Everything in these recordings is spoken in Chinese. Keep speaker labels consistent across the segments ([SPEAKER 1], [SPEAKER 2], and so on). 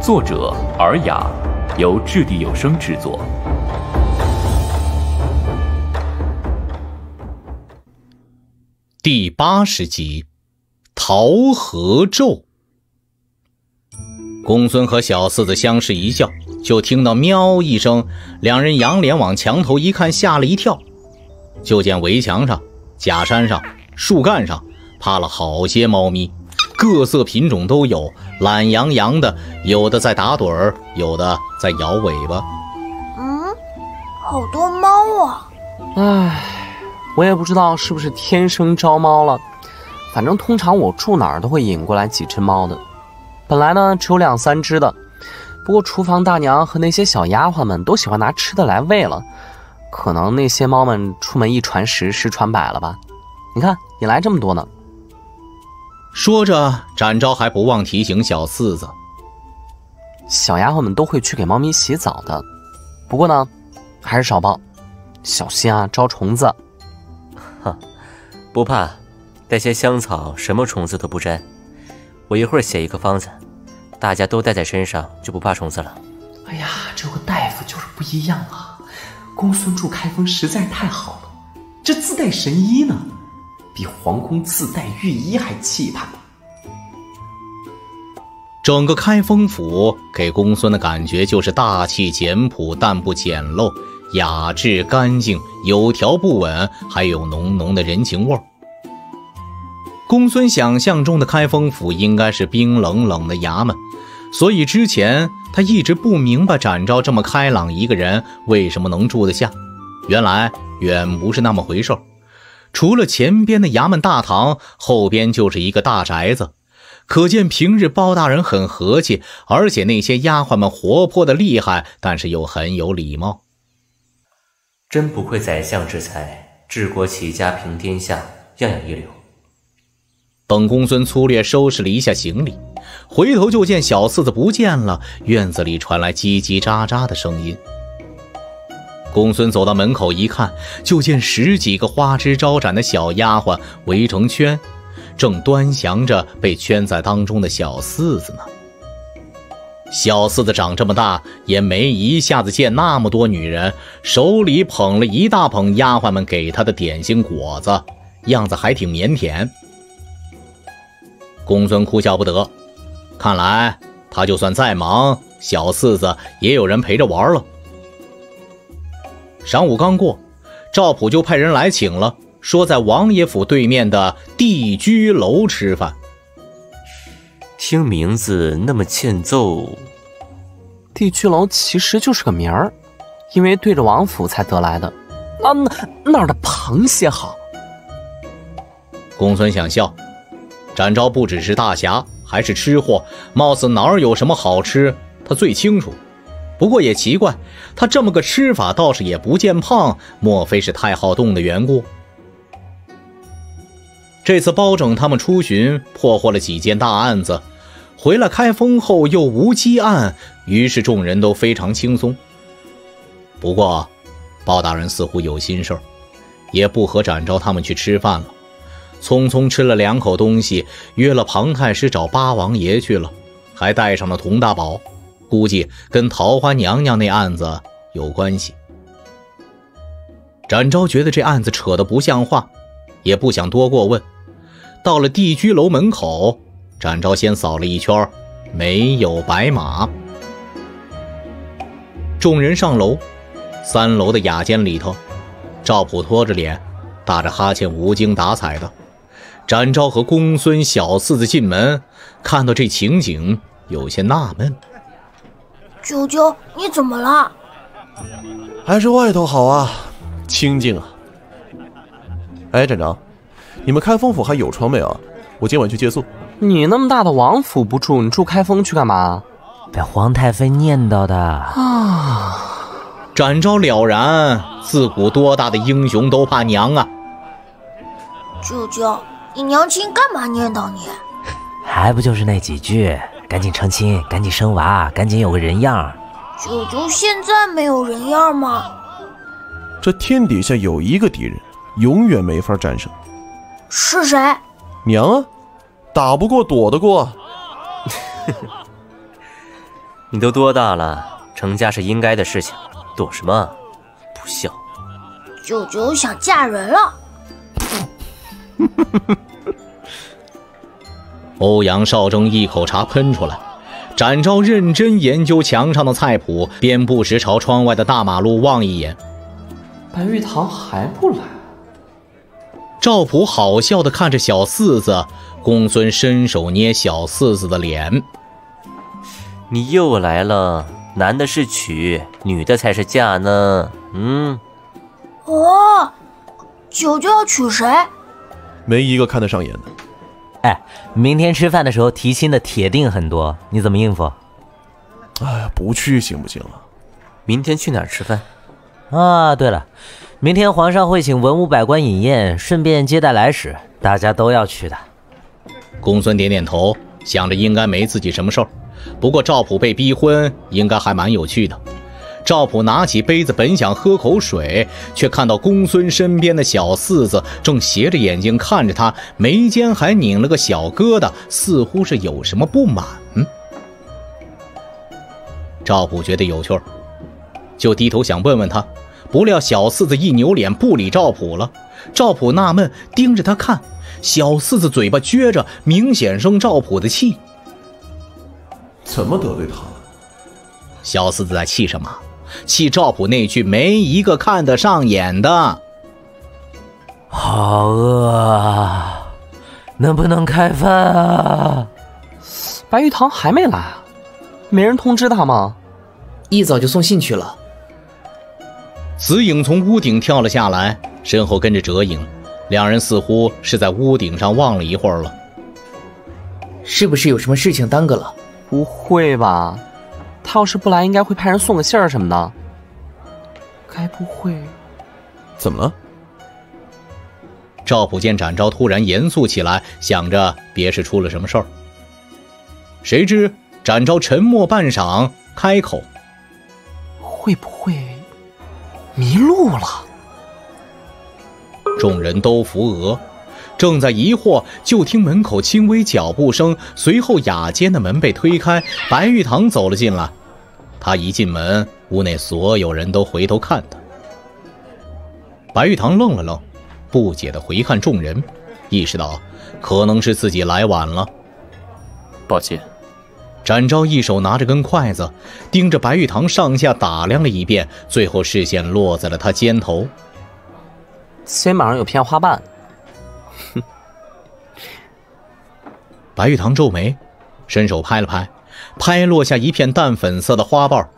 [SPEAKER 1] 作者尔雅，由掷地有声制作。
[SPEAKER 2] 第八十集，桃核咒。公孙和小四子相视一笑，就听到喵一声，两人仰脸往墙头一看，吓了一跳，就见围墙上、假山上、树干上趴了好些猫咪。各色品种都有，懒洋洋的，有的在打盹儿，有的在摇尾巴。
[SPEAKER 3] 嗯，好多猫啊！
[SPEAKER 4] 唉，我也不知道是不是天生招猫了，反正通常我住哪儿都会引过来几只猫的。本来呢只有两三只的，不过厨房大娘和那些小丫鬟们都喜欢拿吃的来喂了，可能那些猫们出门一传十，十传百了吧？你看引来这么多呢。
[SPEAKER 2] 说着，展昭还不忘提醒小四子：“
[SPEAKER 4] 小丫鬟们都会去给猫咪洗澡的，不过呢，还是少抱，小心啊，招虫子。”“
[SPEAKER 5] 哈，不怕，带些香草，什么虫子都不沾。我一会儿写一个方子，大家都带在身上，就不怕虫子了。”“
[SPEAKER 4] 哎呀，这个大夫就是不一样啊！公孙祝开封实在太好了，这自带神医呢。”比皇宫自带御医还气派。
[SPEAKER 2] 整个开封府给公孙的感觉就是大气简朴，但不简陋，雅致干净，有条不紊，还有浓浓的人情味儿。公孙想象中的开封府应该是冰冷冷的衙门，所以之前他一直不明白展昭这么开朗一个人为什么能住得下，原来远不是那么回事儿。除了前边的衙门大堂，后边就是一个大宅子，可见平日包大人很和气，而且那些丫鬟们活泼的厉害，但是又很有礼貌。
[SPEAKER 5] 真不愧宰相之才，治国齐家平天下，样样一流。
[SPEAKER 2] 本公孙粗略收拾了一下行李，回头就见小四子不见了，院子里传来叽叽喳喳的声音。公孙走到门口一看，就见十几个花枝招展的小丫鬟围成圈，正端详着被圈在当中的小四子呢。小四子长这么大，也没一下子见那么多女人，手里捧了一大捧丫鬟们给他的点心果子，样子还挺腼腆。公孙哭笑不得，看来他就算再忙，小四子也有人陪着玩了。晌午刚过，赵普就派人来请了，说在王爷府对面的帝居楼吃饭。
[SPEAKER 5] 听名字那么欠揍，
[SPEAKER 4] 帝居楼其实就是个名儿，因为对着王府才得来的。啊，那那儿的螃蟹好。
[SPEAKER 2] 公孙想笑，展昭不只是大侠，还是吃货，貌似哪儿有什么好吃，他最清楚。不过也奇怪，他这么个吃法倒是也不见胖，莫非是太好动的缘故？这次包拯他们出巡，破获了几件大案子，回了开封后又无积案，于是众人都非常轻松。不过，包大人似乎有心事儿，也不和展昭他们去吃饭了，匆匆吃了两口东西，约了庞太师找八王爷去了，还带上了佟大宝。估计跟桃花娘娘那案子有关系。展昭觉得这案子扯得不像话，也不想多过问。到了帝居楼门口，展昭先扫了一圈，没有白马。众人上楼，三楼的雅间里头，赵普拖着脸，打着哈欠，无精打采的。展昭和公孙小四子进门，看到这情景，有些纳闷。
[SPEAKER 3] 舅舅，你怎么了？
[SPEAKER 6] 还是外头好啊，清静啊。哎，站长，你们开封府还有床没有？我今晚去借宿。
[SPEAKER 4] 你那么大的王府不住，你住开封去干嘛？
[SPEAKER 7] 被皇太妃念叨的啊！
[SPEAKER 2] 展昭了然，自古多大的英雄都怕娘啊。
[SPEAKER 3] 舅舅，你娘亲干嘛念叨你？
[SPEAKER 7] 还不就是那几句。赶紧成亲，赶紧生娃，赶紧有个人样。
[SPEAKER 3] 九九现在没有人样吗？
[SPEAKER 6] 这天底下有一个敌人，永远没法战胜。
[SPEAKER 3] 是谁？
[SPEAKER 6] 娘啊，打不过躲得过。
[SPEAKER 5] 你都多大了，成家是应该的事情，躲什么？不孝。
[SPEAKER 3] 九九想嫁人了。
[SPEAKER 2] 欧阳少征一口茶喷出来，展昭认真研究墙上的菜谱，便不时朝窗外的大马路望一眼。
[SPEAKER 4] 白玉堂还不来？
[SPEAKER 2] 赵普好笑的看着小四子，公孙伸手捏小四子的脸。
[SPEAKER 5] 你又来了，男的是娶，女的才是嫁呢。嗯。
[SPEAKER 3] 哦，九舅要娶谁？
[SPEAKER 6] 没一个看得上眼的。
[SPEAKER 7] 哎，明天吃饭的时候提亲的铁定很多，你怎么应付？
[SPEAKER 6] 哎呀，不去行不行啊？
[SPEAKER 5] 明天去哪儿吃饭？
[SPEAKER 7] 啊，对了，明天皇上会请文武百官饮宴，顺便接待来使，大家都要去的。
[SPEAKER 2] 公孙点点头，想着应该没自己什么事儿。不过赵普被逼婚，应该还蛮有趣的。赵普拿起杯子，本想喝口水，却看到公孙身边的小四子正斜着眼睛看着他，眉间还拧了个小疙瘩，似乎是有什么不满。赵普觉得有趣儿，就低头想问问他，不料小四子一扭脸不理赵普了。赵普纳闷，盯着他看，小四子嘴巴撅着，明显生赵普的气。
[SPEAKER 6] 怎么得罪他了？
[SPEAKER 2] 小四子在气什么？气赵普那句“没一个看得上眼的”。
[SPEAKER 7] 好饿啊！能不能开饭啊？
[SPEAKER 4] 白玉堂还没来啊？没人通知他吗？
[SPEAKER 8] 一早就送信去了。
[SPEAKER 2] 子影从屋顶跳了下来，身后跟着折影，两人似乎是在屋顶上望了一会儿了。
[SPEAKER 8] 是不是有什么事情耽搁了？
[SPEAKER 4] 不会吧？他要是不来，应该会派人送个信儿什么的。该不会……
[SPEAKER 6] 怎么了？
[SPEAKER 2] 赵普见展昭突然严肃起来，想着别是出了什么事儿。谁知展昭沉默半晌，开口：“
[SPEAKER 4] 会不会迷路了？”
[SPEAKER 2] 众人都扶额，正在疑惑，就听门口轻微脚步声，随后雅间的门被推开，白玉堂走了进来。他一进门，屋内所有人都回头看他。白玉堂愣了愣，不解的回看众人，意识到可能是自己来晚了。
[SPEAKER 1] 抱歉。
[SPEAKER 2] 展昭一手拿着根筷子，盯着白玉堂上下打量了一遍，最后视线落在了他肩头。
[SPEAKER 4] 肩膀上有片花瓣。
[SPEAKER 2] 白玉堂皱眉，伸手拍了拍。拍落下一片淡粉色的花瓣，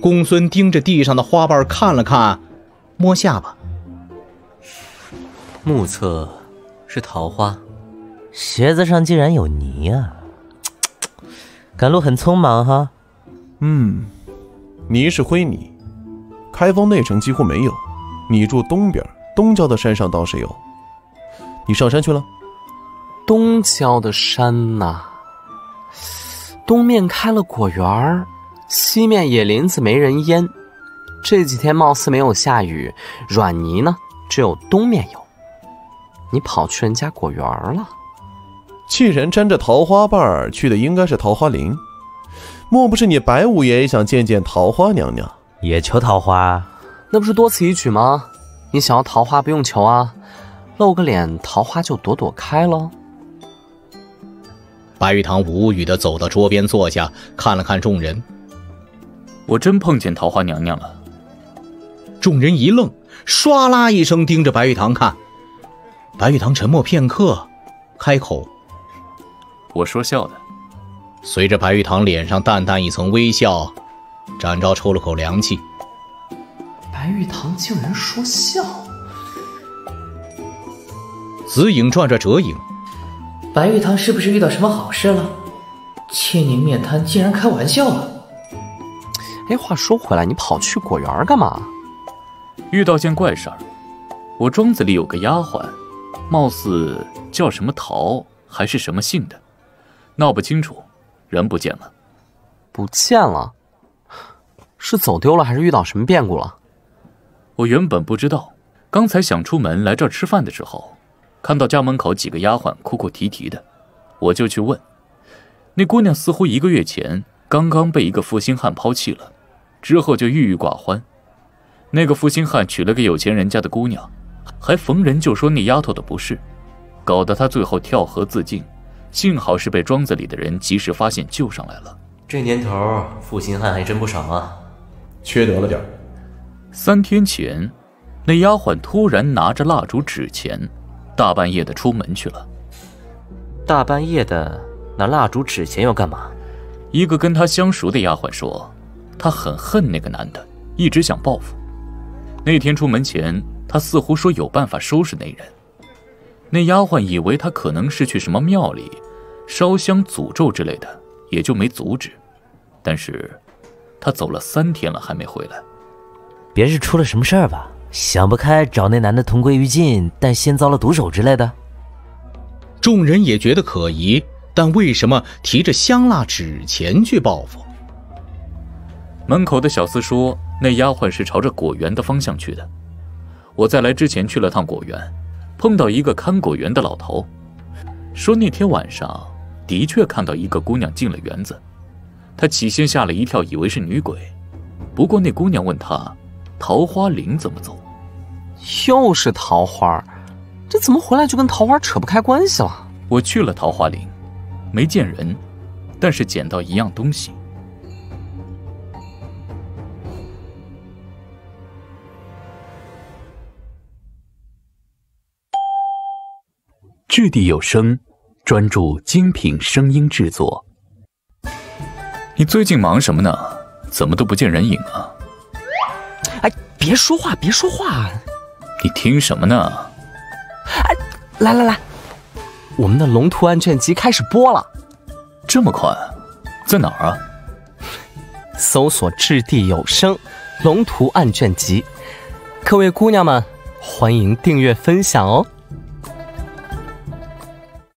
[SPEAKER 2] 公孙盯着地上的花瓣看了看，摸下巴。
[SPEAKER 5] 目测是桃花。
[SPEAKER 7] 鞋子上竟然有泥啊！赶路很匆忙哈。
[SPEAKER 6] 嗯，泥是灰泥，开封内城几乎没有。你住东边，东郊的山上倒是有。你上山去了？
[SPEAKER 4] 东郊的山呐。东面开了果园西面野林子没人烟。这几天貌似没有下雨，软泥呢只有东面有。你跑去人家果园了？
[SPEAKER 6] 既然沾着桃花瓣儿去的应该是桃花林。莫不是你白五爷也想见见桃花娘娘？
[SPEAKER 7] 也求桃花？
[SPEAKER 4] 那不是多此一举吗？你想要桃花不用求啊，露个脸，桃花就朵朵开了。
[SPEAKER 2] 白玉堂无语地走到桌边坐下，看了看众人。
[SPEAKER 1] 我真碰见桃花娘娘了。
[SPEAKER 2] 众人一愣，唰啦一声盯着白玉堂看。白玉堂沉默片刻，开口：“
[SPEAKER 1] 我说笑的。”
[SPEAKER 2] 随着白玉堂脸上淡淡一层微笑，展昭抽了口凉气。
[SPEAKER 4] 白玉堂竟然说笑。
[SPEAKER 2] 紫影转转折影。
[SPEAKER 8] 白玉堂是不是遇到什么好事了？千年面瘫竟然开玩笑了！
[SPEAKER 4] 哎，话说回来，你跑去果园干嘛？
[SPEAKER 1] 遇到件怪事儿。我庄子里有个丫鬟，貌似叫什么桃，还是什么姓的，闹不清楚，人不见了。
[SPEAKER 4] 不见了？是走丢了，还是遇到什么变故了？
[SPEAKER 1] 我原本不知道，刚才想出门来这儿吃饭的时候。看到家门口几个丫鬟哭哭啼啼的，我就去问。那姑娘似乎一个月前刚刚被一个负心汉抛弃了，之后就郁郁寡欢。那个负心汉娶了个有钱人家的姑娘，还逢人就说那丫头的不是，搞得她最后跳河自尽。幸好是被庄子里的人及时发现救上来了。
[SPEAKER 5] 这年头负心汉还真不少啊，
[SPEAKER 6] 缺德了点
[SPEAKER 1] 三天前，那丫鬟突然拿着蜡烛纸钱，大半夜的出门去了。
[SPEAKER 5] 大半夜的拿蜡烛纸钱要干嘛？
[SPEAKER 1] 一个跟他相熟的丫鬟说，她很恨那个男的，一直想报复。那天出门前，他似乎说有办法收拾那人。那丫鬟以为他可能是去什么庙里烧香诅咒之类的，也就没阻止。但是，他走了三天了还没回来，
[SPEAKER 7] 别是出了什么事儿吧？想不开找那男的同归于尽，但先遭了毒手之类的。
[SPEAKER 2] 众人也觉得可疑，但为什么提着香蜡纸钱去报复？
[SPEAKER 1] 门口的小厮说，那丫鬟是朝着果园的方向去的。我在来之前去了趟果园。碰到一个看果园的老头，说那天晚上的确看到一个姑娘进了园子，他起先吓了一跳，以为是女鬼。不过那姑娘问他，桃花林怎么走？
[SPEAKER 4] 又是桃花，这怎么回来就跟桃花扯不开关系了？
[SPEAKER 1] 我去了桃花林，没见人，但是捡到一样东西。掷地有声，专注精品声音制作。你最近忙什么呢？怎么都不见人影啊？
[SPEAKER 4] 哎，别说话，别说话！
[SPEAKER 1] 你听什么呢？
[SPEAKER 4] 哎，来来来，我们的龙图案卷集开始播了。
[SPEAKER 1] 这么快？在哪儿啊？
[SPEAKER 4] 搜索“掷地有声龙图案卷集”，各位姑娘们，欢迎订阅分享哦。